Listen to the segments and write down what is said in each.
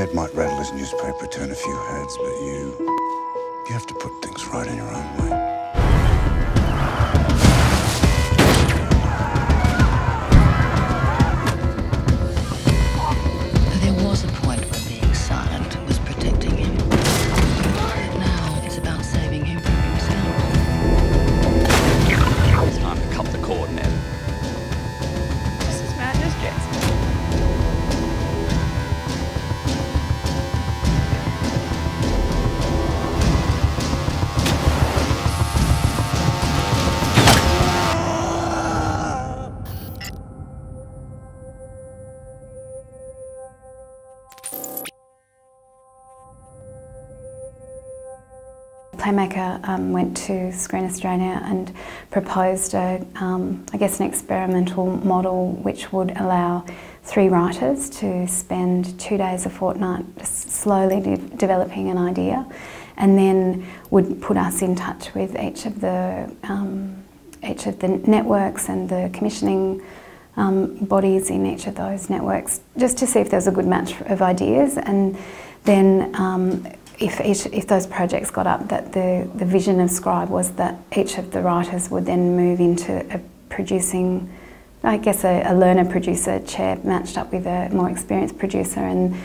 Ned might rattle his newspaper, turn a few heads, but you, you have to put things right in your own way. Playmaker um, went to Screen Australia and proposed a, um, I guess, an experimental model which would allow three writers to spend two days a fortnight slowly de developing an idea, and then would put us in touch with each of the um, each of the networks and the commissioning um, bodies in each of those networks, just to see if there was a good match of ideas, and then um, if, each, if those projects got up, that the, the vision of Scribe was that each of the writers would then move into a producing, I guess, a, a learner producer chair matched up with a more experienced producer and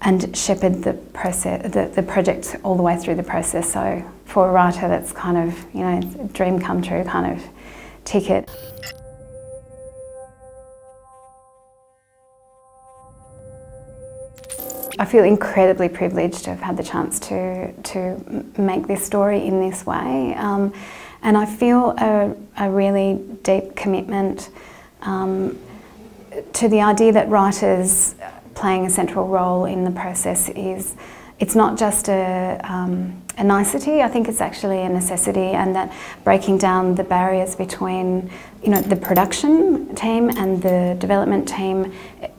and shepherd the process, the, the project all the way through the process. So for a writer, that's kind of you know dream come true kind of ticket. I feel incredibly privileged to have had the chance to, to make this story in this way. Um, and I feel a, a really deep commitment um, to the idea that writers playing a central role in the process is it's not just a, um, a nicety, I think it's actually a necessity and that breaking down the barriers between you know, the production team and the development team,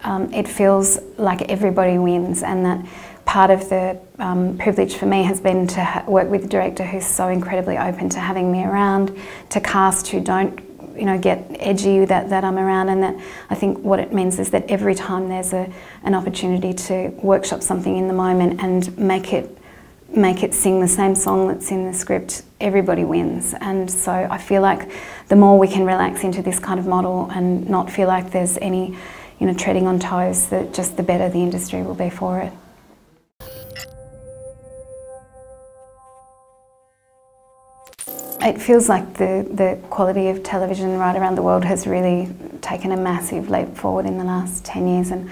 um, it feels like everybody wins and that part of the um, privilege for me has been to work with a director who's so incredibly open to having me around, to cast who don't you know, get edgy that, that I'm around and that I think what it means is that every time there's a, an opportunity to workshop something in the moment and make it make it sing the same song that's in the script, everybody wins. And so I feel like the more we can relax into this kind of model and not feel like there's any, you know, treading on toes, that just the better the industry will be for it. It feels like the, the quality of television right around the world has really taken a massive leap forward in the last 10 years and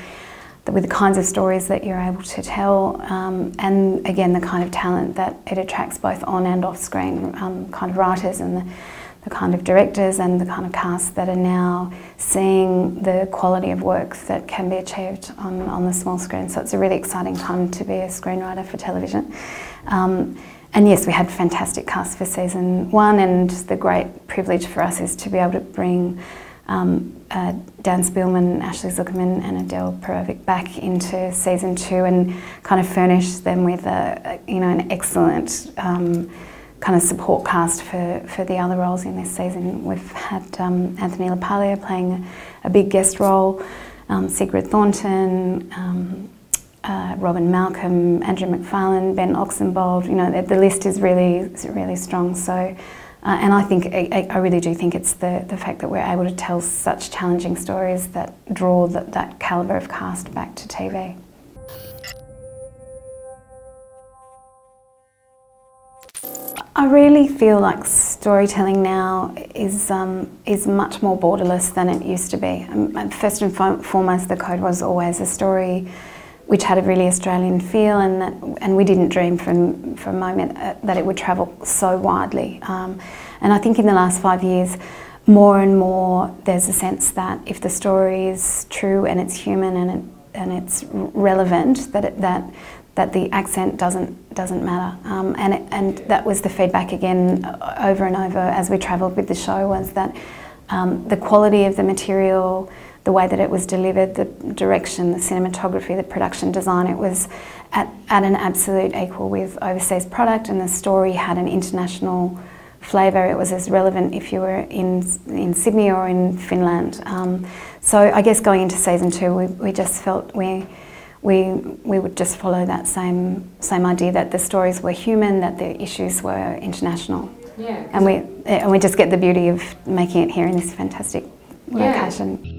with the kinds of stories that you're able to tell um, and again the kind of talent that it attracts both on and off screen um, kind of writers and the, the kind of directors and the kind of cast that are now seeing the quality of work that can be achieved on, on the small screen. So it's a really exciting time to be a screenwriter for television. Um, and yes, we had fantastic cast for season one, and the great privilege for us is to be able to bring um, uh, Dan Spielman, Ashley Zukerman, and Adele Perovic back into season two, and kind of furnish them with a, you know an excellent um, kind of support cast for, for the other roles in this season. We've had um, Anthony LaPaglia playing a, a big guest role, um, Sigrid Thornton. Uh, Robyn Malcolm, Andrew McFarlane, Ben Oxenbould, you know, the, the list is really, really strong. So, uh, and I think, I, I, really do think it's the, the fact that we're able to tell such challenging stories that draw that, that calibre of cast back to TV. I really feel like storytelling now is um, is much more borderless than it used to be. Um, first and foremost, the code was always a story which had a really Australian feel, and that, and we didn't dream for, for a moment uh, that it would travel so widely. Um, and I think in the last five years, more and more there's a sense that if the story is true and it's human and it, and it's relevant, that it, that that the accent doesn't doesn't matter. Um, and it, and that was the feedback again uh, over and over as we travelled with the show was that um, the quality of the material the way that it was delivered, the direction, the cinematography, the production design, it was at, at an absolute equal with overseas product and the story had an international flavour. It was as relevant if you were in, in Sydney or in Finland. Um, so I guess going into season two, we, we just felt we, we we would just follow that same same idea that the stories were human, that the issues were international. Yeah. And we and we just get the beauty of making it here in this fantastic Yeah. location.